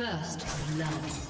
First blood.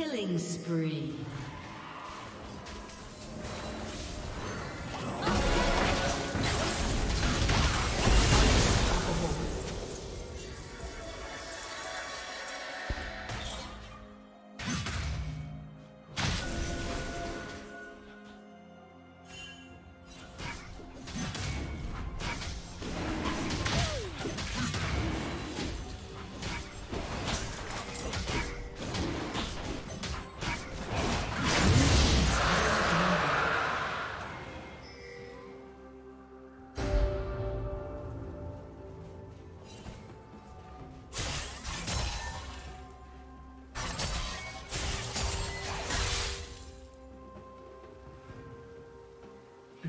Killing spree.